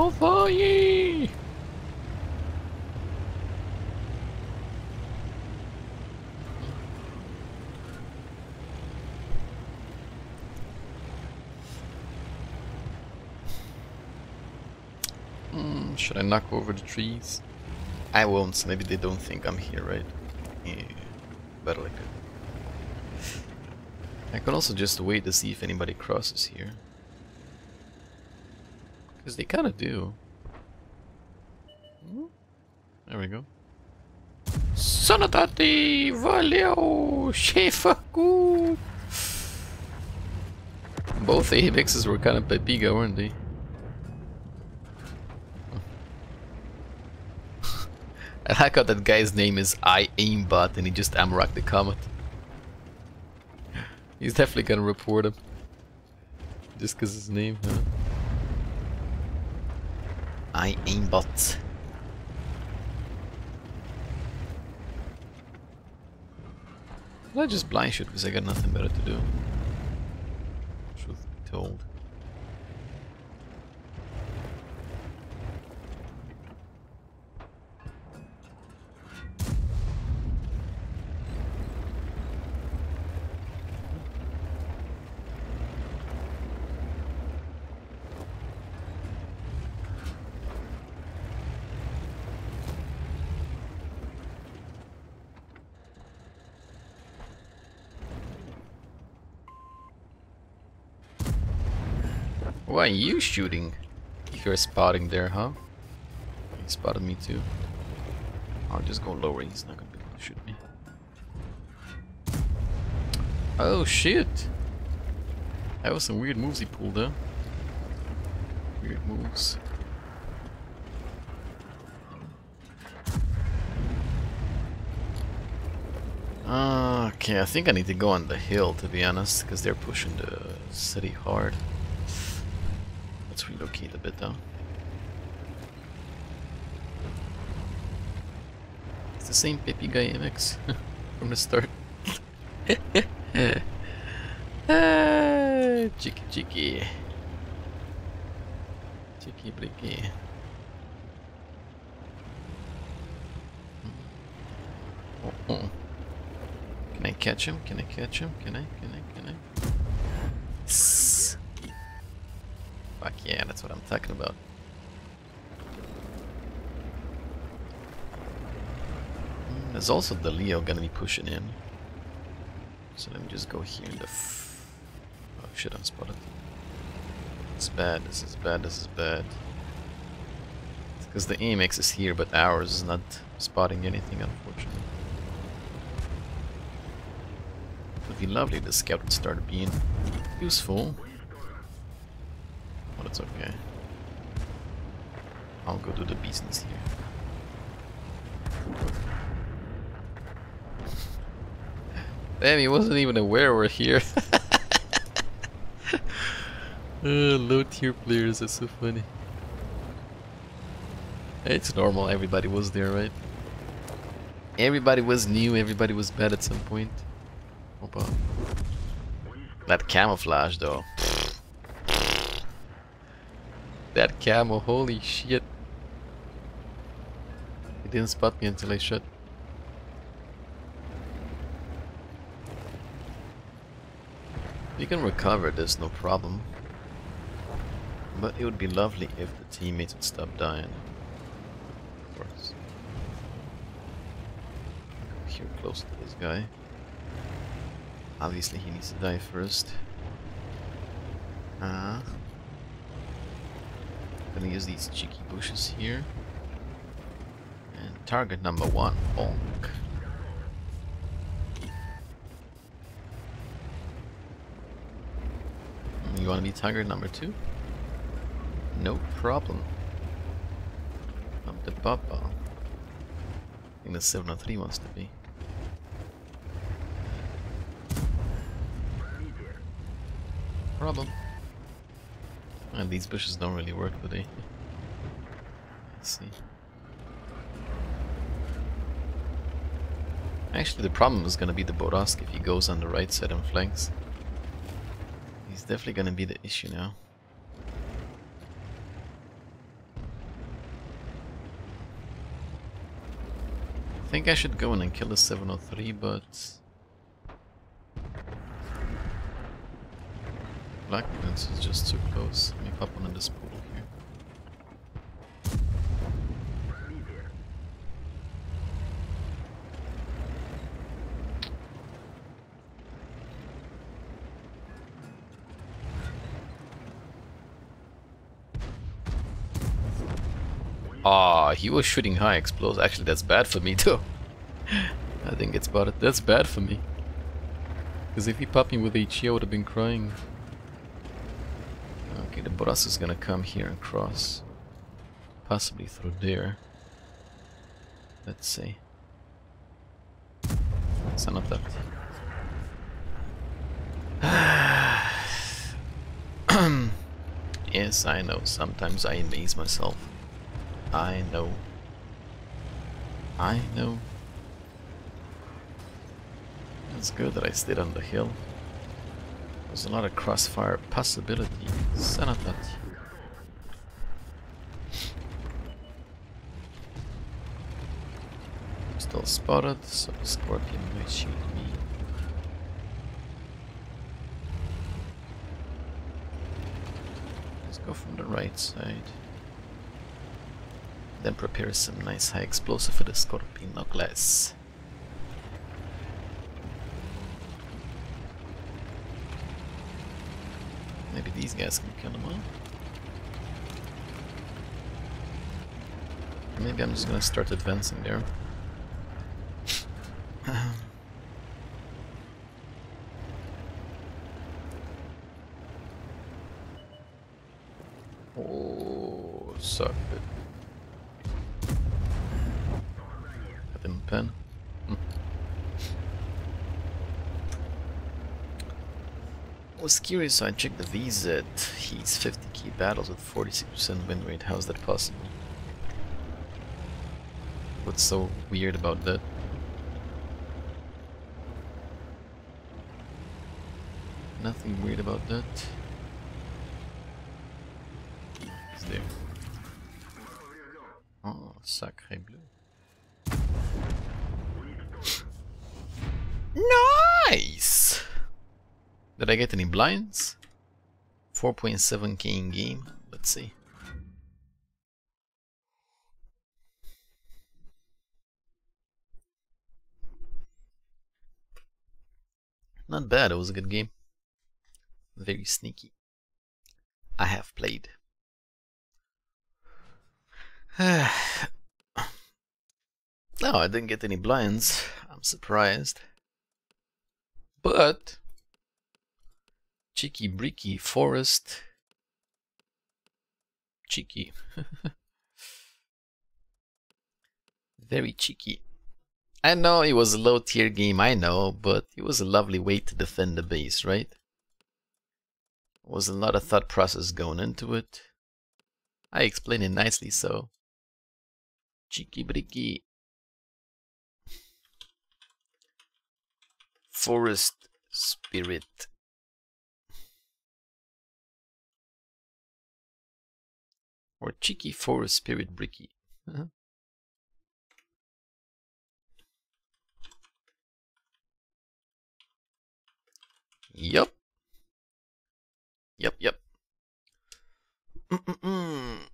How far ye? Hmm, should I knock over the trees? I won't, so maybe they don't think I'm here, right? Yeah, better like that. I can also just wait to see if anybody crosses here. Because they kind of do. Hmm? There we go. Sonatati! Valeu! Shefaku! Both Avexes were kind of Pepiga, weren't they? I like how that guy's name is I Aimbot and he just Amarak the Comet. He's definitely gonna report him. Just cause his name, huh? I Aimbot. I just blind shoot because I got nothing better to do. Truth be told. Why are you shooting? You're spotting there, huh? He spotted me too. I'll just go lower, he's not gonna be able to shoot me. Oh shit! That was some weird moves he pulled, huh? Weird moves. Okay, I think I need to go on the hill to be honest, because they're pushing the city hard. Let's relocate a bit though. It's the same Pippi guy MX from the start. ah, cheeky cheeky. Cheeky blicky. Oh, oh. Can I catch him? Can I catch him? Can I? Can I? Can I? Yeah, that's what I'm talking about. Mm, There's also the Leo gonna be pushing in. So let me just go here in the Oh shit, I'm spotted. It's bad, this is bad, this is bad. Because the AMX is here, but ours is not spotting anything, unfortunately. It would be lovely if the scout would start being useful. It's okay. I'll go do the business here. Damn, he wasn't even aware we're here. uh, low tier players, that's so funny. It's normal, everybody was there, right? Everybody was new, everybody was bad at some point. Opa. That camouflage though. That camo, holy shit. He didn't spot me until I shot. You can recover this, no problem. But it would be lovely if the teammates would stop dying. Of course. Here close to this guy. Obviously he needs to die first. Ah. Gonna use these cheeky bushes here. And target number one, bonk. You wanna be target number two? No problem. Up the papa. I think the 703 wants to be. Problem. And these bushes don't really work, do they? Let's see. Actually, the problem is going to be the Bourrasque if he goes on the right side and flanks. He's definitely going to be the issue now. I think I should go in and kill the 703, but... Black Prince is just too close. Let me pop one in this pool here. Ah, he was shooting high explosives. Actually, that's bad for me too. I think it's about it. That's bad for me. Because if he popped me with HE, I would have been crying. Okay, the boss is gonna come here and cross. Possibly through there. Let's see. Son of that. yes, I know. Sometimes I amaze myself. I know. I know. It's good that I stayed on the hill. There's a lot of crossfire possibility. Son of. Still spotted, so the scorpion may shoot me. Let's go from the right side. Then prepare some nice high explosive for the scorpion no glass. Maybe these guys can kill them all. Maybe I'm just gonna start advancing there. oh, suck it. Got a pen. Hmm. I was curious, so I checked the VZ. He's 50 key battles with 46% win rate. How is that possible? What's so weird about that? Nothing weird about that. It's there. Oh, sacré bleu. Did I get any blinds? 4.7k in game. Let's see. Not bad, it was a good game. Very sneaky. I have played. no, I didn't get any blinds. I'm surprised. But cheeky bricky forest. Cheeky. Very cheeky. I know it was a low tier game I know but it was a lovely way to defend the base right? Was a lot of thought process going into it. I explained it nicely so. Cheeky bricky forest spirit or cheeky forest spirit bricky. Uh -huh. Yup. Yup, yup. Mm -mm -mm.